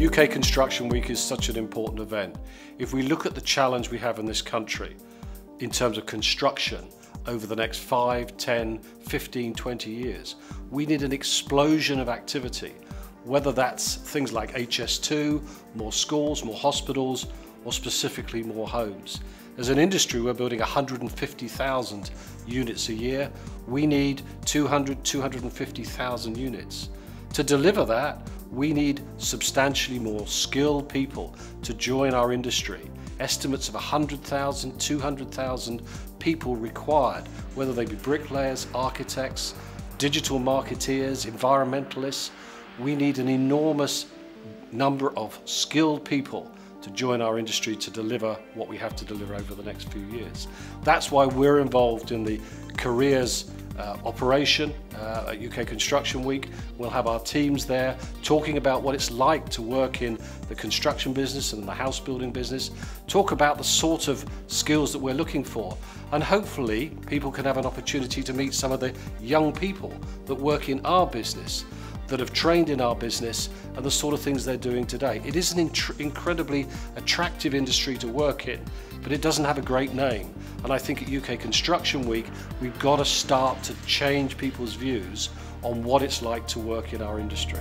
UK Construction Week is such an important event. If we look at the challenge we have in this country in terms of construction over the next 5, 10, 15, 20 years, we need an explosion of activity, whether that's things like HS2, more schools, more hospitals, or specifically more homes. As an industry, we're building 150,000 units a year. We need 200, 250,000 units. To deliver that, we need substantially more skilled people to join our industry. Estimates of 100,000, 200,000 people required, whether they be bricklayers, architects, digital marketeers, environmentalists. We need an enormous number of skilled people to join our industry to deliver what we have to deliver over the next few years. That's why we're involved in the careers uh, operation uh, at UK Construction Week. We'll have our teams there talking about what it's like to work in the construction business and the house building business, talk about the sort of skills that we're looking for, and hopefully people can have an opportunity to meet some of the young people that work in our business that have trained in our business and the sort of things they're doing today. It is an incredibly attractive industry to work in, but it doesn't have a great name. And I think at UK Construction Week, we've got to start to change people's views on what it's like to work in our industry.